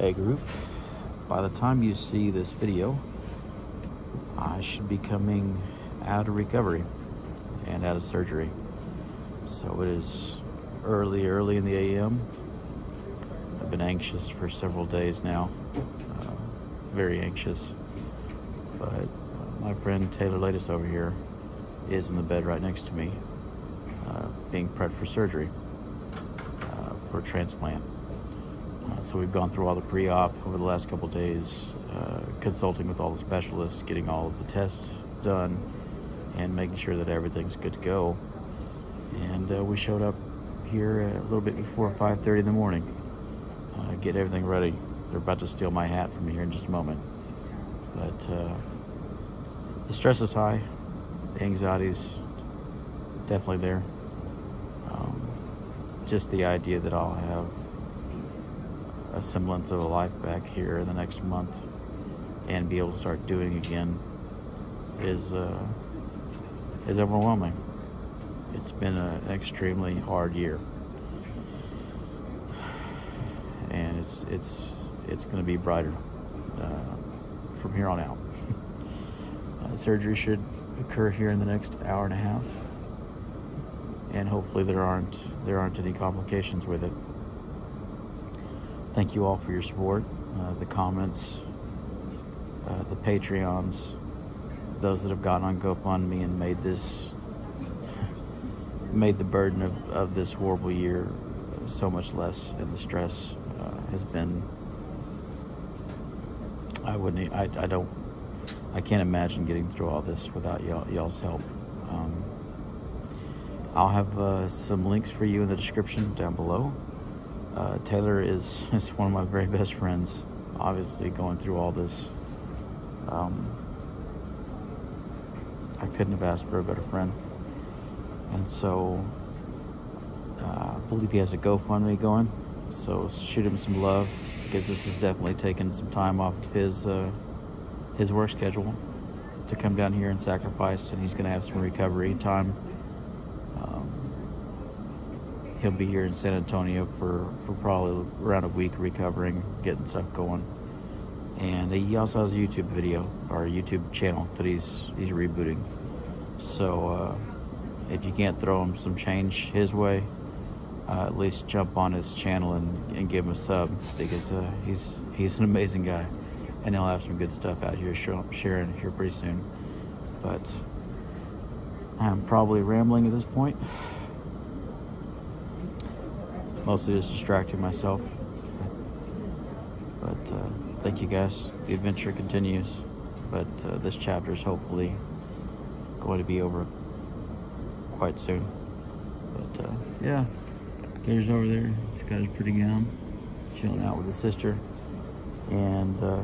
A group, by the time you see this video, I should be coming out of recovery and out of surgery. So it is early, early in the AM. I've been anxious for several days now, uh, very anxious. But uh, my friend Taylor Latus over here is in the bed right next to me, uh, being prepped for surgery, uh, for transplant. Uh, so we've gone through all the pre-op over the last couple days, uh, consulting with all the specialists, getting all of the tests done, and making sure that everything's good to go. And uh, we showed up here a little bit before 5.30 in the morning, uh, get everything ready. They're about to steal my hat from me here in just a moment. But uh, the stress is high, the anxiety's definitely there. Um, just the idea that I'll have a semblance of a life back here in the next month and be able to start doing again is uh, is overwhelming. It's been a, an extremely hard year, and it's it's it's going to be brighter uh, from here on out. uh, surgery should occur here in the next hour and a half, and hopefully there aren't there aren't any complications with it. Thank you all for your support, uh, the comments, uh, the Patreons, those that have gotten on GoFundMe and made this, made the burden of, of this horrible year so much less and the stress uh, has been, I wouldn't, I, I don't, I can't imagine getting through all this without y'all's help. Um, I'll have uh, some links for you in the description down below. Uh, Taylor is, is one of my very best friends, obviously going through all this. Um, I couldn't have asked for a better friend. And so, uh, I believe he has a GoFundMe going. So shoot him some love because this has definitely taken some time off of his, uh, his work schedule to come down here and sacrifice and he's going to have some recovery time he'll be here in San Antonio for, for probably around a week recovering, getting stuff going. And he also has a YouTube video or YouTube channel that he's he's rebooting. So uh, if you can't throw him some change his way, uh, at least jump on his channel and, and give him a sub because uh, he's he's an amazing guy, and he'll have some good stuff out here sharing here pretty soon. But I'm probably rambling at this point mostly just distracting myself. But uh, thank you guys. The adventure continues, but uh, this chapter is hopefully going to be over quite soon. But uh, yeah, there's over there. He's got his pretty gown, chilling out with his sister, and uh,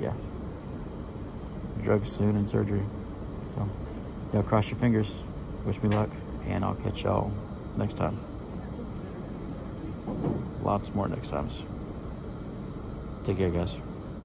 yeah, drugs soon and surgery. So, yeah, cross your fingers wish me luck, and I'll catch y'all next time. Lots more next times. Take care, guys.